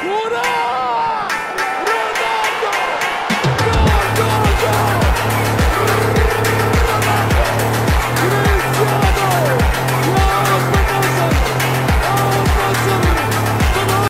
Segura!